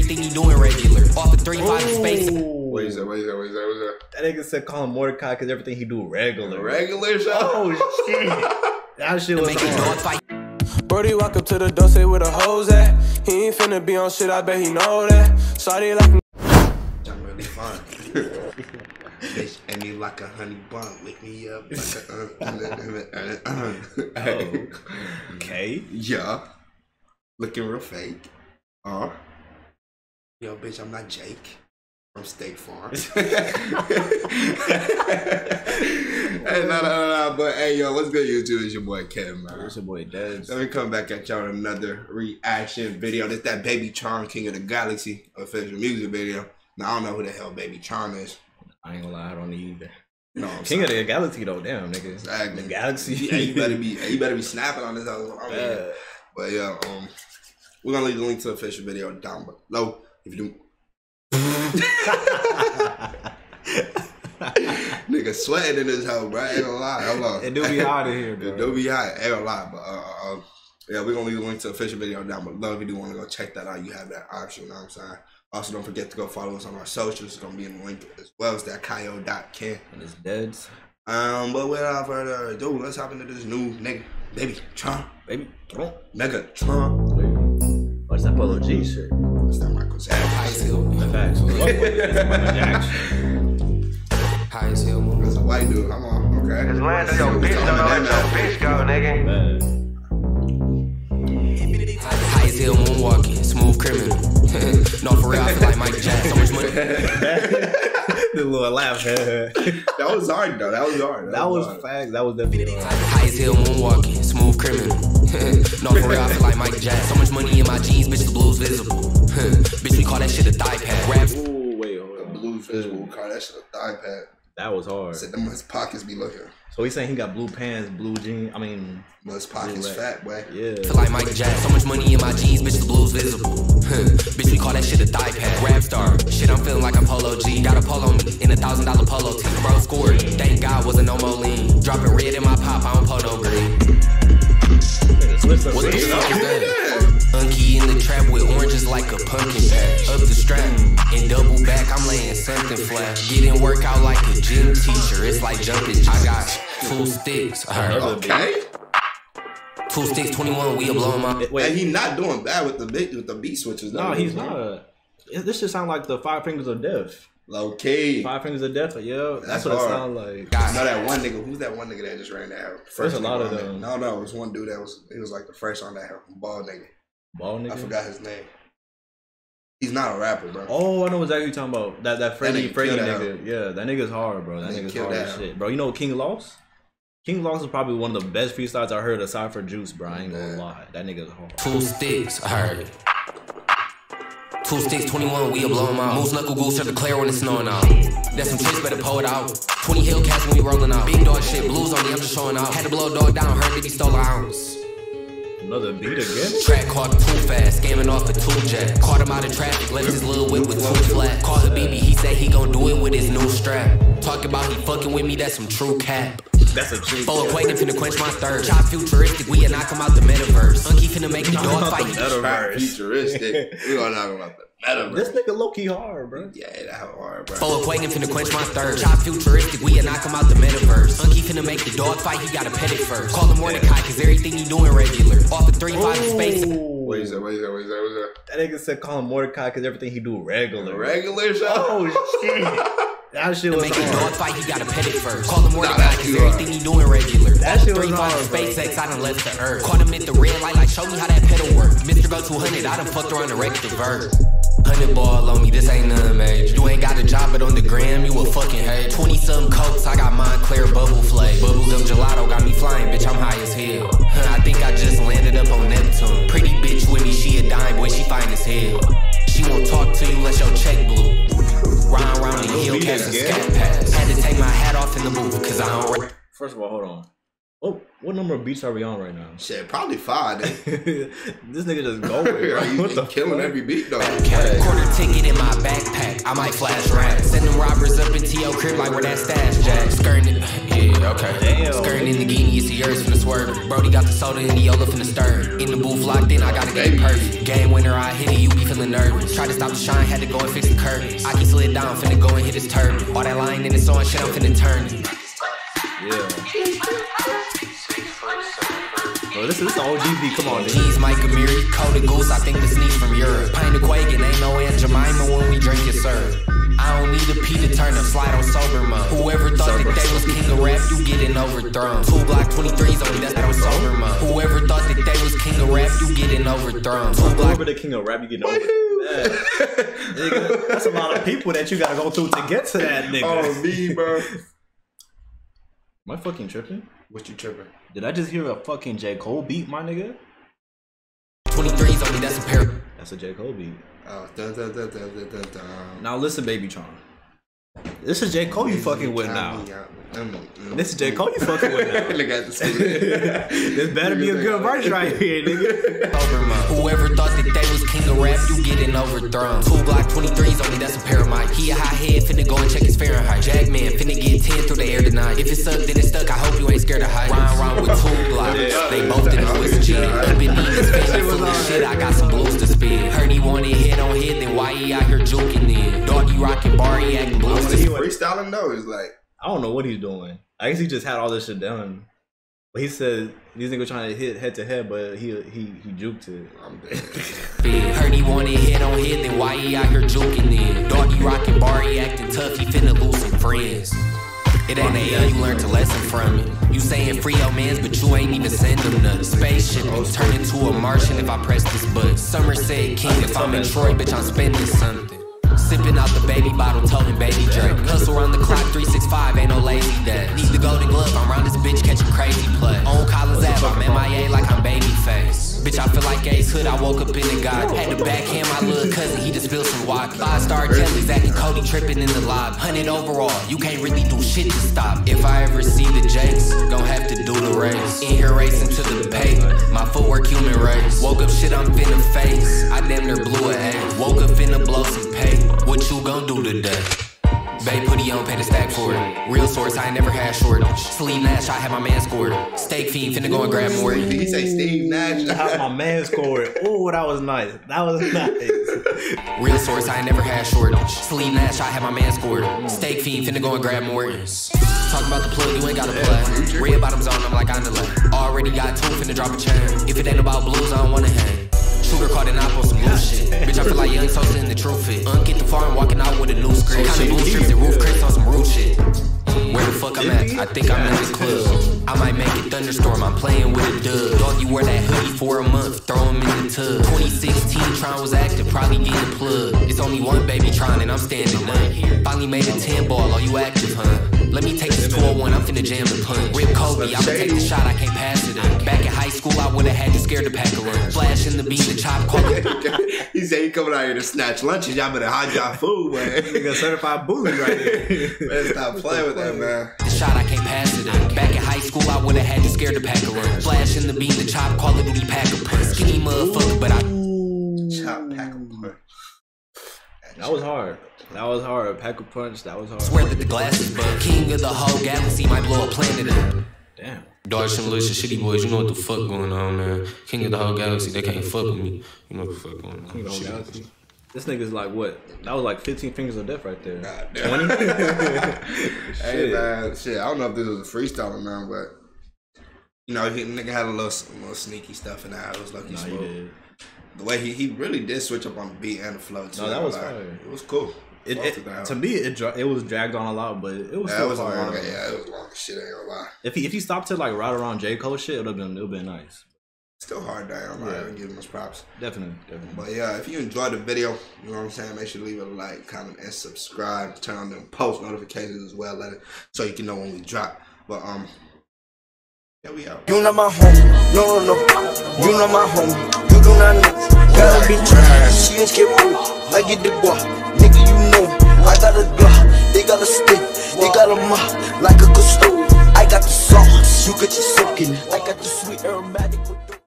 everything he doing regular. Off the three five space. What is that? What is that? What is that? What is that? That nigga said call him Mordecai because everything he do regular. Regular show. Oh shit. That shit was make a dog hard. fight. Brody walk up to the door, say where the hoes at. He ain't finna be on shit, I bet he know that. Shawty like I'm really fine. Bitch, and me like a honey bun, lick me up like a. Uh, uh, uh, uh. Okay. Yeah, looking real fake. Uh, yo, bitch, I'm not Jake from State Farm. hey, no, no, no, no, but hey, yo, what's good, YouTube? It's your boy Kevin, man. It's your boy Dez. Let me come back at y'all with another reaction video. This that Baby Tron King of the Galaxy official music video. Now I don't know who the hell Baby Tron is. I ain't gonna lie, I don't either. No, I'm King sorry. of the Galaxy though, damn nigga. Exactly. The Galaxy. Yeah, you better be. You better be snapping on this. I mean, Yeah. But yeah, um, we're gonna leave the link to the official video down below. If you do, nigga sweating in this house, bro. Ain't gonna lie. Hold on. It do be hot in here, It do be hot. Ain't gonna lie, but uh, uh, yeah, we're gonna leave the link to the official video down below. If you do want to go check that out, you have that option. You know what I'm saying. Also, don't forget to go follow us on our socials. It's gonna be in the link as well as that Kaio.Ken. And it's Dez. Um, but without further ado, let's hop into this new nigga, baby, Trump, Baby. Trump. Mega Trump. What's that Polo G shirt? High as hell. Facts. Michael Jackson. High as hell. That's a white dude. I'm on. Okay. Cause Lando, your bitch don't let your bitch go, nigga. Man. High as hell moonwalking, smooth criminal. no, for real, I feel like Michael Jackson. So much money. the little laugh. that That was hard though. That was hard. That was hard. facts. That was definitely hard. High as hell moonwalking, smooth criminal. no, for real, I feel like Michael Jackson. So much money in my jeans, bitch, the blues visible. bitch, we call that shit a thigh pad. Grab Ooh, wait, hold The on. blue visual car. That shit a thigh pad. That was hard. Said them his pockets be looking. So he's saying he got blue pants, blue jeans. I mean, But his pockets Blue fat, boy. yeah. Feel like Michael Jackson. So much money in my jeans, bitch, the blues visible. bitch, we call that shit a thigh pad. Grab star. Shit, I'm feeling like I'm Polo G. Got a polo on me in a thousand dollar polo tee. Bro scored. Thank God wasn't no more lean. Dropping red in my pop, I don't pull no green. Switch up. What the fuck is that? Monkey in the trap with oranges like a pumpkin patch. Up the strap something flat. Getting work out like a gym teacher. It's like jumping. I got two sticks. Alright. Okay. Two sticks, 21. We a blow 'em up. And Wait, he not doing bad with the beat with the beat switches. no, though. he's not. This should sound like the Five Fingers of Death. Low key. Five Fingers of Death, yeah. That's, That's what it hard. sounds like. You God. know that one nigga? Who's that one nigga that just ran that? First There's a nigga lot of on there. them. No, no, it was one dude that was. He was like the first on that bald nigga. Ball nigga. I forgot his name. He's not a rapper, bro. Oh, I know exactly what you're talking about. That that Freddy nigga Freddy killed that nigga. Yeah, that nigga's hard, bro. That Nigga nigga's hard as shit, bro. You know King Los? King Los is probably one of the best freestyles I heard aside for Juice, bro. I ain't gonna lie. That nigga's hard. Two sticks. Alright. Two sticks, 21, we a blow 'em out. Moose knuckle goose, shut the clear when it's snowing out. That's some tricks, better pull it out. 20 Hellcats when we rolling out. Big dog shit, blues on me, I'm just showing out. Had to blow a dog down, heard that he stole an ounce. Another beat again? Track caught too fast, scamming off a two jet. Caught him out of traffic, left his little whip with two flat. Call Habibi, he said he gon' do it with his new strap. Talk about he fucking with me, that's some true cap. That's a true. Full of Quaking finna quench my thirst. Chop futuristic, we knock him out the metaverse. Unky finna make the dog fight. Rap futuristic. we gonna talk about the metaverse. This nigga low key hard, bro. Yeah, that hard, bro. Full of Quaking finna quench my thirst. Chop futuristic, we knock him out the metaverse. Unky finna make the dog fight, he gotta pet it first. Call him Mordecai, cause everything he doing regular. Off the three five space. What is that? What is that? What is that? What is that? That nigga said call him Mordecai because everything he do regular. Regular show. Oh shit. That shit To was make a dog fight, he gotta pet it first. Call him Mordecai, that's cause everything he doing regular. That shit the was three five hard. SpaceX, I done left the earth. Caught him at the red light, like show me how that pedal work. Mr. Go 200, I done fucked around and wrecked the. Hundred ball on me, this ain't nothing major. You ain't got a job, but on the gram, you a fucking hate. 20 some coats, I got mine clear bubble flake. Bubblegum gelato got me flying, bitch, I'm high as hell. Huh, I think I just landed up on Neptune. Pretty bitch with me, she a dime, boy, she fine as hell. She won't talk to you unless your check blue. Round round the hill, beat catch a scat pass. Had to take my hat off in the booth, cause I don't. First of all, hold on. Oh, what number of beats are we on right now? Shit, probably five. Then. this nigga just going, bro. you What the killing fuck? every beat though. Quarter ticket in my backpack, I might flash rap. Send them robbers up into your crib like where that stash jack. Skirting it, yeah, okay. Damn. Skirting in the guinea, it's the yours from the swerve. Brody got the soda and the Yola from the stir. In the booth locked in, I gotta get it perfect. Game winner, I hit it, you be feeling feeling nervous. Tried to stop the shine, had to go and fix the curtains. I can slid down, finna go and hit his turn. All that lying in the song, shit, I'm finna turn it. Yeah. Bro, this, is is OGB. Come on, dude. Keys, Mike Amiri, Cody Goose, I think the sneeze from Europe. Pint of Quagan, ain't no Aunt Jemima when we drink it, sir. I don't need a P to turn up, slide on sober mode. Whoever thought that they was king of rap, you getting overthrown. Two Glock 23s on me, that's that on sober mode. Whoever thought that they was king of rap, you getting overthrown. Two Glock Whoever the king of rap, you getting overthrown. Yeah. Nigga, that's a lot of people that you gotta go through to get to that nigga. Oh, me, bro. Am I fucking tripping? What you tripping? Did I just hear a fucking J. Cole beat, my nigga? 23s on me, that's a pair. That's a J. Cole beat. Oh, dun, dun, dun, dun, dun, dun, dun. Now listen, Baby Tron. This is J. Cole you fucking with now. This is J. Cole you fucking with now. Look at this. this better be a good verse right here, nigga. Over. Whoever thought that they was king of rap, you getting overthrown. Two Glock 23s on me, that's a pair of mine. He a high head, If it's stuck, then it's stuck. I hope you ain't scared of height. Rhyme, rhyme with two blocks. They both didn't know it's jig. Keeping these fans full of shit, I got some blues to spit. Heard he wanted hit on hit, then why he out here juking in? Doggy rockin' bar, he acting blues He freestyling though is like I don't know what he's doing. I guess he just had all this shit done. But he said these niggas trying to hit head to head, but he he he juked it. I'm dead. Fed. Heard he wanted hit on hit, then why he out here juking in? Doggy rockin' bar, he acting tough, he finna lose some friends. It ain't a L, you learned a lesson from it. You saying free your mans, but you ain't even send them nothing. Spaceship turn into a Martian if I press this button. Somerset King, if I'm in Troy, bitch, I'm spending something. Sipping out the baby bottle, toting baby Drake. Hustle around the clock, 365, ain't no lazy day. Need the golden glove, I'm round this bitch catching crazy play. On Collins Ave, I'm MIA like I'm babyface. Bitch, I feel like Ace Hood, I woke up in the god. Had to backhand my little cousin, he just spilled some vodka. Five star jellies, acting Cody tripping in the lobby. Hundred overall, you can't really do shit to stop. If I ever see the Jakes, gon' have to do the race. In here racing to the pavement, my footwork human race. Woke up shit I'm finna face, I damn near blew a A. Woke up finna blow some pay, what you gon' do today? Bay putty on, pay the stack for it. Real source, I ain't never had shortage. Sleeve Nash, I had my man scored. Steak fiend, finna go and grab more. Did he say Steve Nash? How my man scored. Ooh, that was nice. That was nice. Real source, I ain't never had shortage. Sleeve Nash, I had my man scored. Steak fiend, finna go and grab more. Talk about the plug, you ain't gotta play. Red bottoms on, I'm like Andale. Already got two, finna drop a chain. If it ain't about blues, I don't wanna hang. Sugar caught and I on some shit. Bitch, I feel like young in the true eh? fit. Unc uh, get the farm, walking out with a. Kinda blue strips and roof crates on some rude shit. Where the fuck I'm at? I think I'm in the club. I might make it thunderstorm, I'm playing with a dub. Dog, you wear that hoodie for a month, throw him in the tub. 2016, Tron was active, probably getting plugged. It's only one baby Tron and I'm standing up. Finally made a 10 ball, are you active, huh? Let me take this 201, I'm finna jam the punch. Rip Kobe, I'ma take the shot, I can't pass it up. Back in high school, I would've had to scare the pack of lunch. Flash in the beam, the chop, call it. he said he coming out here to snatch lunches. Y'all better hide y'all food, man. Nigga certified bully right here. man, stop playing with that, man. The shot, I can't pass it up. Back in high school, I would've had to scare the pack of lunch. Flash in the beam, the chop, Call of Duty pack of punch. Skinny motherfucker, but I. Chop pack of punch. That was hard. That was hard. Pack a punch. That was hard. Swear that the glasses bug. King of the whole galaxy might blow a planet up. Damn. Dodge some malicious shitty boys, you know what the fuck going on, man. King of the whole galaxy, they can't fuck with me. You know what the fuck going on. You know, Shit. galaxy. This nigga's like what? That was like 15 fingers of death right there. God damn. 20? Hey Shit. man, shit. I don't know if this was a freestyle or not, but you know, he nigga had a little, a little sneaky stuff in that. It was lucky Nah, you smooth. did. The way he, he really did switch up on the beat and the flow too. No, that was Like, fire. It was cool. It, it, to me, it dra- it was dragged on a lot, but it was yeah, still it was a hard. long. Yeah, it was long. Shit, ain't gonna lie. If he if he stopped to like right around J Cole shit, it would have been it would been nice. Still hard down. Like, Yeah. I don't give him much props. Definitely, definitely. But yeah, if you enjoyed the video, you know what I'm saying, make sure to leave a like, comment, and subscribe. Turn on them post notifications as well, let it so you can know when we drop. But um, yeah, we out. You not my homie, no, no, no. You not my homie, you do not know. Gotta be trash, she ain't scared move. I get the boy, got a Glock, they got a stick, they got a mop, like a good. I got the sauce, you get your soaking. I got the sweet aromatic.